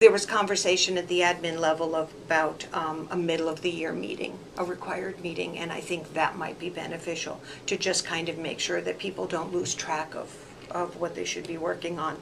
there was conversation at the admin level of about um, a middle of the year meeting, a required meeting, and I think that might be beneficial to just kind of make sure that people don't lose track of, of what they should be working on.